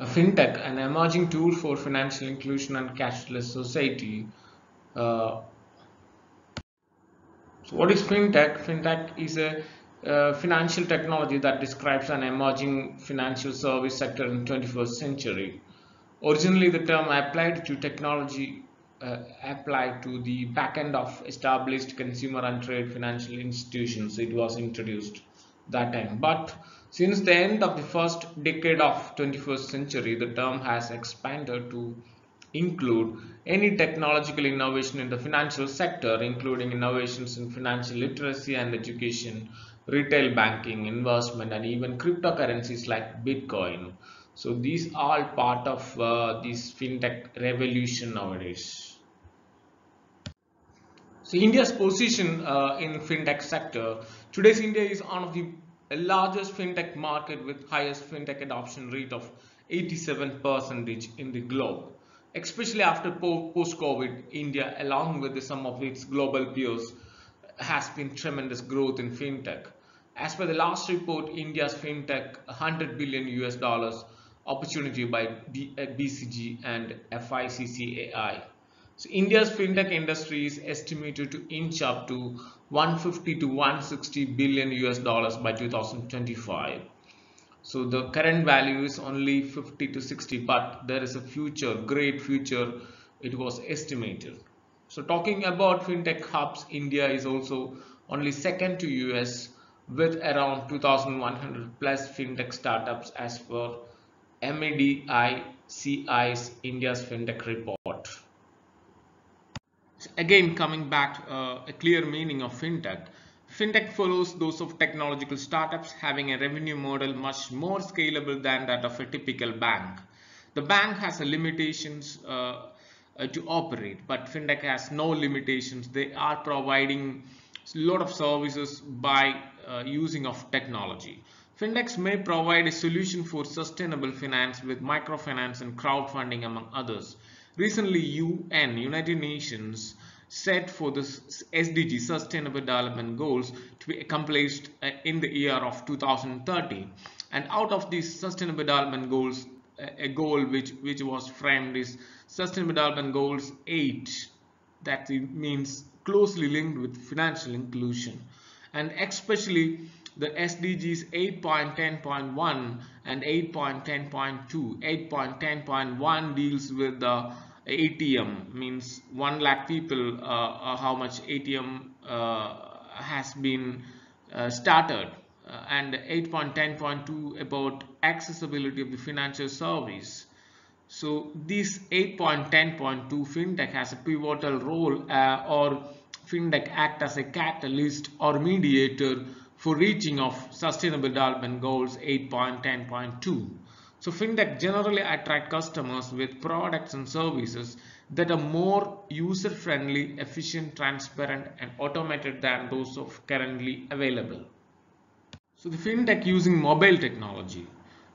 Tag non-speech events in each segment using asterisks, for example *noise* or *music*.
A fintech, an emerging tool for financial inclusion and cashless society. Uh, so what is fintech? Fintech is a uh, financial technology that describes an emerging financial service sector in 21st century. Originally, the term applied to technology uh, applied to the back end of established consumer and trade financial institutions. It was introduced that time. But since the end of the first decade of 21st century, the term has expanded to include any technological innovation in the financial sector, including innovations in financial literacy and education, retail banking, investment, and even cryptocurrencies like Bitcoin. So these are all part of uh, this fintech revolution nowadays. So India's position uh, in fintech sector. Today's India is one of the largest fintech market with highest fintech adoption rate of 87% in the globe. Especially after post-COVID, India along with some of its global peers has been tremendous growth in fintech. As per the last report, India's fintech 100 billion US dollars opportunity by BCG uh, and FICCI. So India's fintech industry is estimated to inch up to 150 to 160 billion US dollars by 2025. So the current value is only 50 to 60, but there is a future, great future, it was estimated. So talking about fintech hubs, India is also only second to US with around 2100 plus fintech startups as per MEDICI's India's fintech report. Again, coming back, uh, a clear meaning of fintech. Fintech follows those of technological startups having a revenue model much more scalable than that of a typical bank. The bank has limitations uh, uh, to operate, but fintech has no limitations. They are providing a lot of services by uh, using of technology. Fintechs may provide a solution for sustainable finance with microfinance and crowdfunding among others. Recently, UN, United Nations, set for the SDG Sustainable Development Goals to be accomplished uh, in the year of 2030. And out of these Sustainable Development Goals, a goal which, which was framed is Sustainable Development Goals 8. That means closely linked with financial inclusion. And especially the SDGs 8.10.1 and 8.10.2. 8.10.1 deals with the ATM means 1 lakh people uh, uh, how much ATM uh, has been uh, started uh, and 8.10.2 about accessibility of the financial service. So this 8.10.2 fintech has a pivotal role uh, or fintech act as a catalyst or mediator for reaching of sustainable development goals 8.10.2 so fintech generally attract customers with products and services that are more user friendly efficient transparent and automated than those of currently available. So the fintech using mobile technology.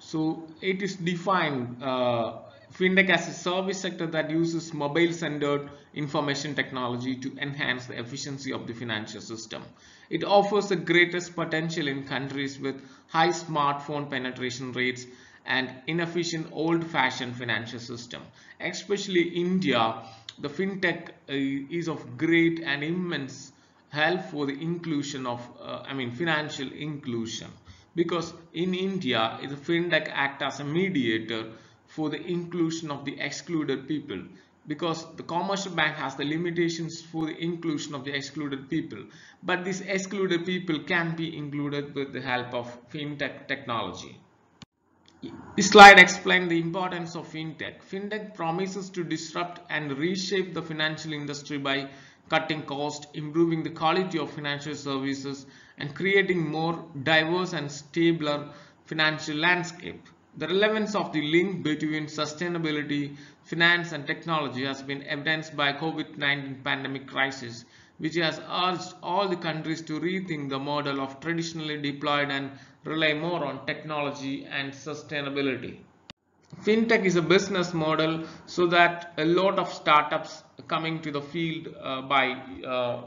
So it is defined uh, fintech as a service sector that uses mobile centered information technology to enhance the efficiency of the financial system. It offers the greatest potential in countries with high smartphone penetration rates and inefficient old-fashioned financial system. Especially India, the fintech uh, is of great and immense help for the inclusion of, uh, I mean, financial inclusion. Because in India, the fintech act as a mediator for the inclusion of the excluded people. Because the commercial bank has the limitations for the inclusion of the excluded people. But these excluded people can be included with the help of fintech technology. This slide explains the importance of fintech. Fintech promises to disrupt and reshape the financial industry by cutting cost improving the quality of financial services and creating more diverse and stabler financial landscape the relevance of the link between sustainability, finance and technology has been evidenced by COVID-19 pandemic crisis, which has urged all the countries to rethink the model of traditionally deployed and rely more on technology and sustainability. Fintech is a business model so that a lot of startups coming to the field uh, by uh,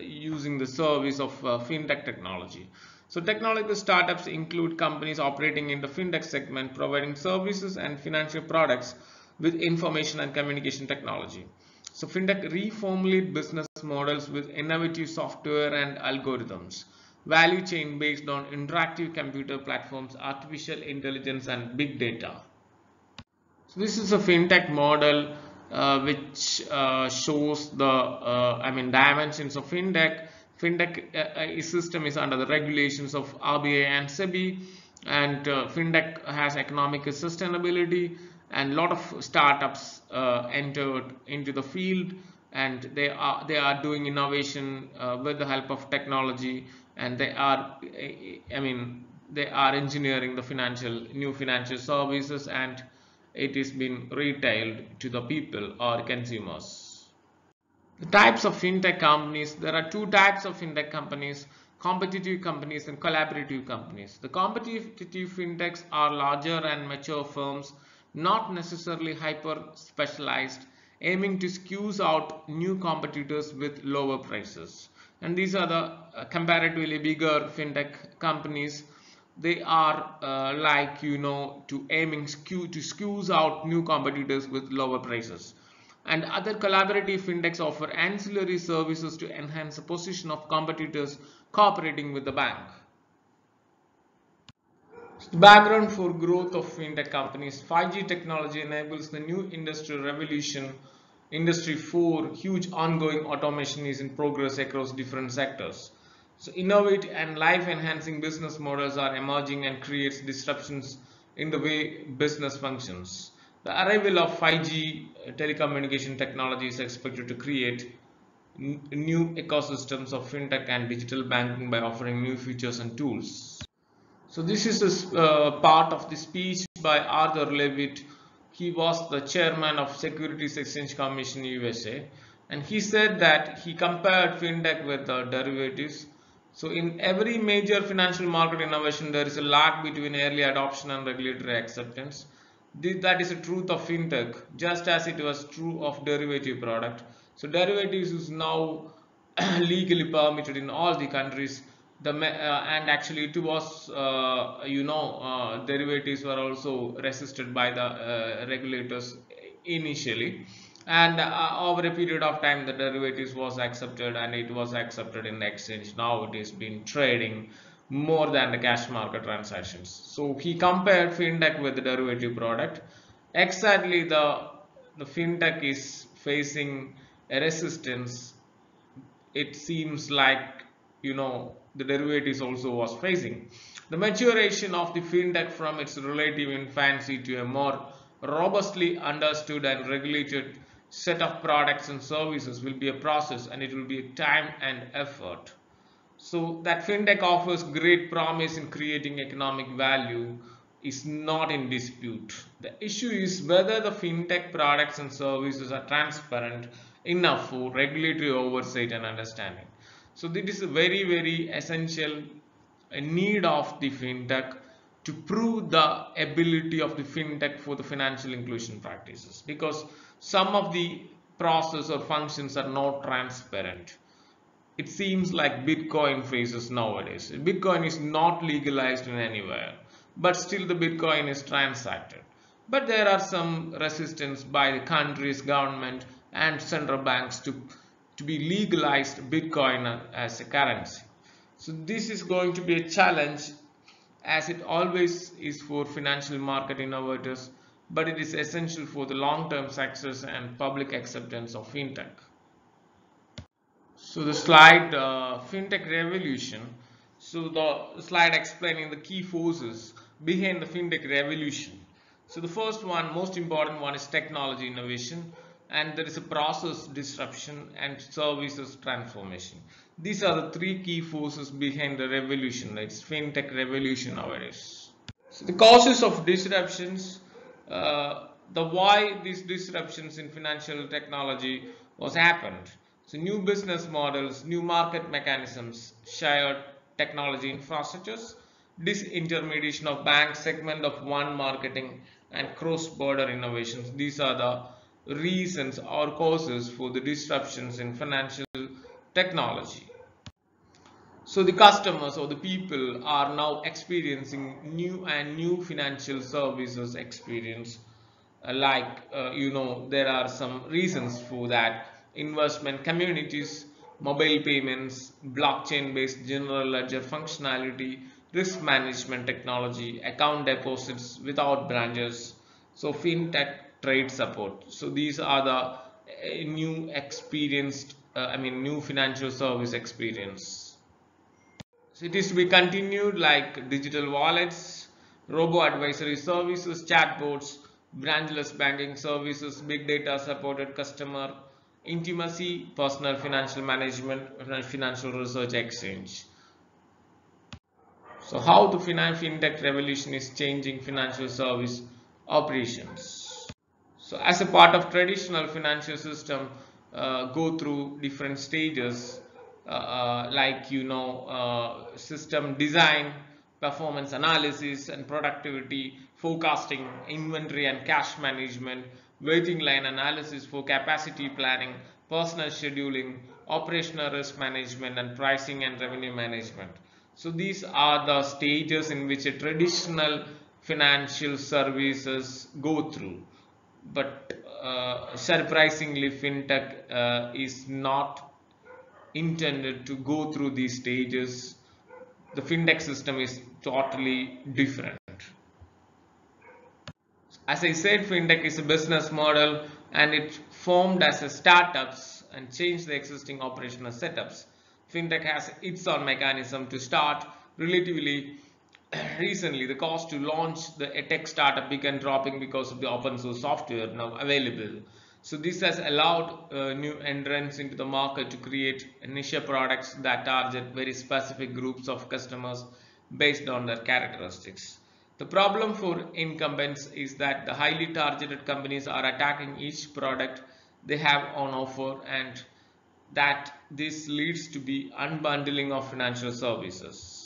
using the service of uh, fintech technology. So technological startups include companies operating in the fintech segment, providing services and financial products with information and communication technology. So fintech reformulate business models with innovative software and algorithms, value chain based on interactive computer platforms, artificial intelligence and big data. So this is a fintech model uh, which uh, shows the uh, I mean dimensions of fintech. Fintech uh, uh, system is under the regulations of RBI and SEBI and uh, fintech has economic sustainability and a lot of startups entered into the field and they are they are doing innovation with the help of technology and they are I mean they are engineering the financial new financial services and it is being retailed to the people or consumers. The types of fintech companies, there are two types of fintech companies, competitive companies and collaborative companies. The competitive fintechs are larger and mature firms, not necessarily hyper specialized, aiming to squeeze out new competitors with lower prices. And these are the uh, comparatively bigger fintech companies they are uh, like you know to aiming skew to squeeze out new competitors with lower prices and other collaborative fintechs offer ancillary services to enhance the position of competitors cooperating with the bank. The background for growth of fintech companies 5g technology enables the new industrial revolution. Industry 4 huge ongoing automation is in progress across different sectors. So innovative and life enhancing business models are emerging and creates disruptions in the way business functions. The arrival of 5G telecommunication technology is expected to create new ecosystems of fintech and digital banking by offering new features and tools. So this is a uh, part of the speech by Arthur Levitt. He was the chairman of Securities Exchange Commission USA and he said that he compared fintech with the derivatives so in every major financial market innovation, there is a lag between early adoption and regulatory acceptance. That is the truth of fintech, just as it was true of derivative product. So derivatives is now *coughs* legally permitted in all the countries. The uh, and actually it was uh, you know uh, derivatives were also resisted by the uh, regulators initially and uh, over a period of time the derivatives was accepted and it was accepted in exchange now it is been trading more than the cash market transactions. So he compared fintech with the derivative product. Exactly the the fintech is facing a resistance. It seems like you know the derivatives also was facing. The maturation of the fintech from its relative infancy to a more robustly understood and regulated set of products and services will be a process and it will be a time and effort. So that fintech offers great promise in creating economic value is not in dispute. The issue is whether the fintech products and services are transparent enough for regulatory oversight and understanding. So this is a very very essential need of the fintech to prove the ability of the fintech for the financial inclusion practices because some of the process or functions are not transparent. It seems like Bitcoin faces nowadays. Bitcoin is not legalized in anywhere, but still the Bitcoin is transacted. But there are some resistance by the country's government and central banks to, to be legalized Bitcoin as a currency. So this is going to be a challenge as it always is for financial market innovators but it is essential for the long-term success and public acceptance of fintech. So the slide uh, fintech revolution. So the slide explaining the key forces behind the fintech revolution. So the first one, most important one is technology innovation and there is a process disruption and services transformation. These are the three key forces behind the revolution. It's fintech revolution nowadays. So the causes of disruptions uh, the why these disruptions in financial technology was happened. So new business models, new market mechanisms, shared technology infrastructures, disintermediation of bank segment of one marketing and cross-border innovations. These are the reasons or causes for the disruptions in financial technology. So the customers or the people are now experiencing new and new financial services experience. Like, uh, you know, there are some reasons for that. Investment communities, mobile payments, blockchain based general ledger functionality, risk management technology, account deposits without branches. So fintech trade support. So these are the uh, new experienced, uh, I mean, new financial service experience. So it is to be continued like digital wallets, robo-advisory services, chatbots, branchless banking services, big data supported customer intimacy, personal financial management, financial research exchange. So how the fintech revolution is changing financial service operations. So as a part of traditional financial system uh, go through different stages uh, uh, like you know uh, system design, performance analysis and productivity, forecasting, inventory and cash management, waiting line analysis for capacity planning, personal scheduling, operational risk management and pricing and revenue management. So these are the stages in which a traditional financial services go through. But uh, surprisingly fintech uh, is not intended to go through these stages the fintech system is totally different as I said fintech is a business model and it formed as a startups and changed the existing operational setups. Fintech has its own mechanism to start. Relatively *clears throat* recently the cost to launch the tech startup began dropping because of the open source software now available. So this has allowed uh, new entrants into the market to create niche products that target very specific groups of customers based on their characteristics. The problem for incumbents is that the highly targeted companies are attacking each product they have on offer and that this leads to the unbundling of financial services.